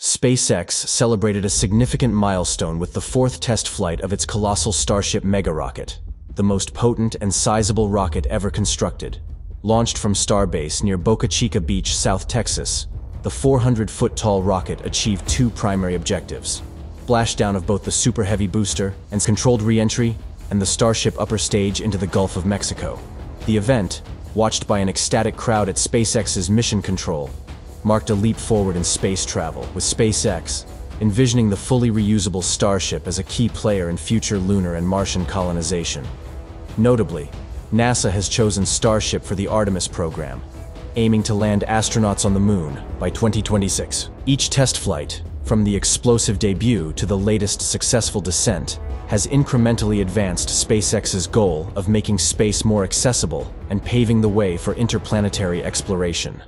SpaceX celebrated a significant milestone with the fourth test flight of its colossal Starship mega rocket, the most potent and sizable rocket ever constructed. Launched from Starbase near Boca Chica Beach, South Texas, the 400-foot-tall rocket achieved two primary objectives. Splashdown of both the Super Heavy booster and controlled re-entry and the Starship upper stage into the Gulf of Mexico. The event, watched by an ecstatic crowd at SpaceX's mission control, marked a leap forward in space travel, with SpaceX envisioning the fully reusable Starship as a key player in future lunar and Martian colonization. Notably, NASA has chosen Starship for the Artemis program, aiming to land astronauts on the moon by 2026. Each test flight, from the explosive debut to the latest successful descent, has incrementally advanced SpaceX's goal of making space more accessible and paving the way for interplanetary exploration.